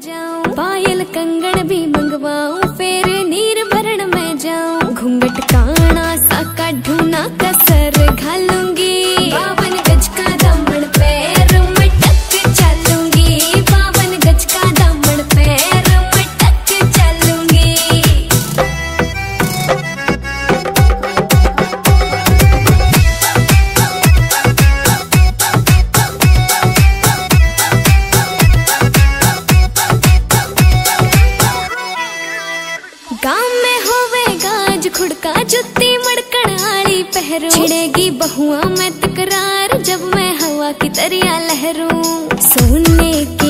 जाऊँ। पायल कंगन भी हुड़का जुत्ती मड़कड़ाली पहरू छिड़ेगी बहुआ, मैं तकरार जब मैं हवा की तरिया लहरू। सोने की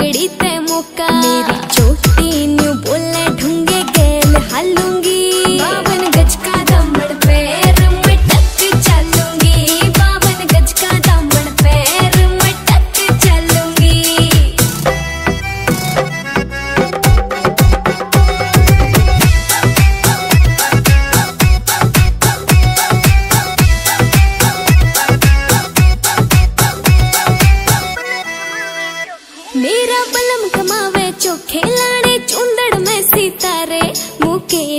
पगड़ी ते मुका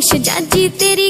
जाजी तेरी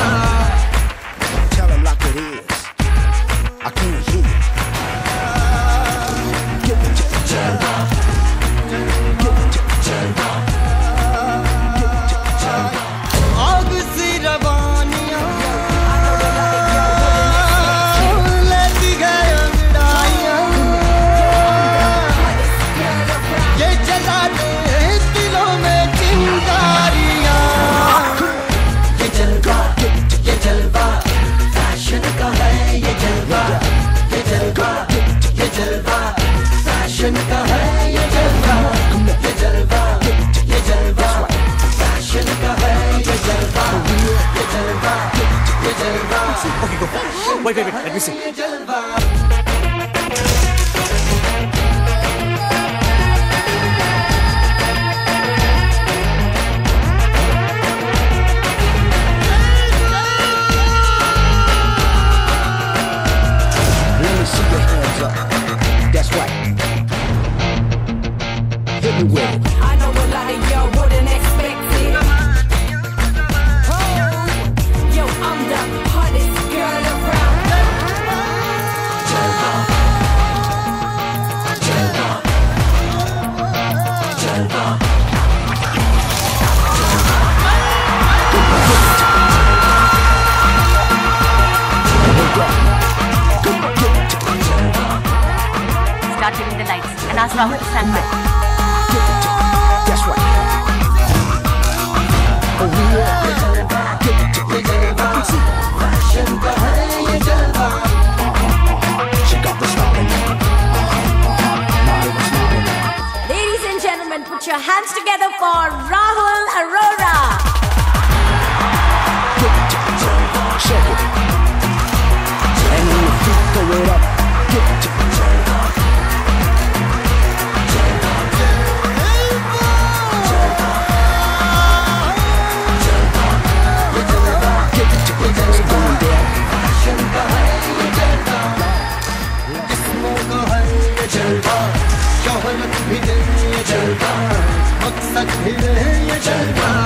फैशन का है ये जलवा ये जलवा ये जलवा फैशन का है ये जलवा ये जलवा ये जलवा Okay, go. Wait, wait, wait. Let me see. Let me see your hands up. That's right. in the lights and ask Rahul to stand by. That's right. Oh, yeah. Fashion तक भी रहे ये चलता